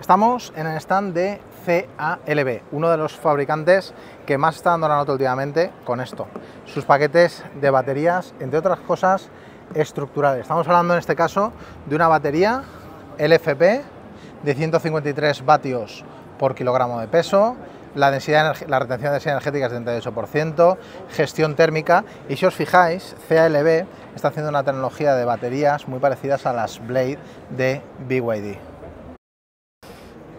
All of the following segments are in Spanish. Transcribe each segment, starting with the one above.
Estamos en el stand de CALB, uno de los fabricantes que más está dando la nota últimamente con esto, sus paquetes de baterías, entre otras cosas estructurales. Estamos hablando en este caso de una batería LFP de 153 vatios por kilogramo de peso, la, densidad, la retención de energía energética es de 38%, gestión térmica y si os fijáis, CALB está haciendo una tecnología de baterías muy parecidas a las Blade de BYD.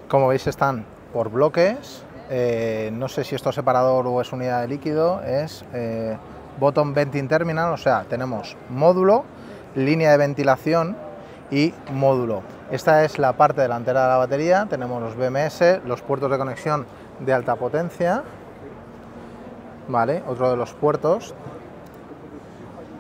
Como veis están por bloques, eh, no sé si esto es separador o es unidad de líquido, es eh, bottom venting terminal, o sea, tenemos módulo, línea de ventilación y módulo. Esta es la parte delantera de la batería, tenemos los BMS, los puertos de conexión de alta potencia, ¿vale? Otro de los puertos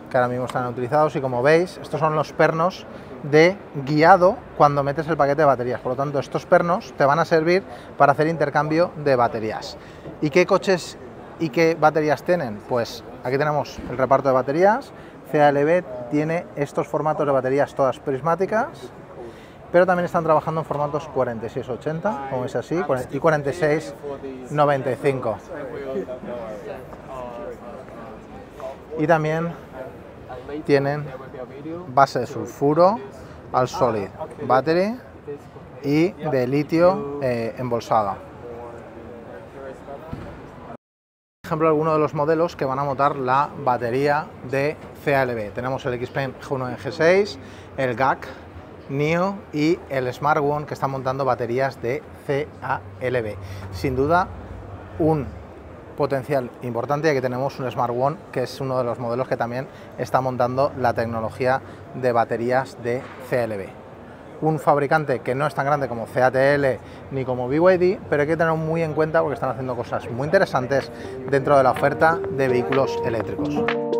que ahora mismo están utilizados y como veis, estos son los pernos de guiado cuando metes el paquete de baterías. Por lo tanto, estos pernos te van a servir para hacer intercambio de baterías. ¿Y qué coches y qué baterías tienen? Pues aquí tenemos el reparto de baterías. CALB tiene estos formatos de baterías todas prismáticas, pero también están trabajando en formatos 4680, como es así, y 4695. Y también tienen base de sulfuro al solid battery y de litio eh, embolsada. Por ejemplo, algunos de los modelos que van a montar la batería de CALB. Tenemos el Xpen G1 G6, el GAC NIO y el Smart One que están montando baterías de CALB. Sin duda, un potencial importante y aquí tenemos un Smart One que es uno de los modelos que también está montando la tecnología de baterías de CLB. Un fabricante que no es tan grande como CATL ni como BYD, pero hay que tenerlo muy en cuenta porque están haciendo cosas muy interesantes dentro de la oferta de vehículos eléctricos.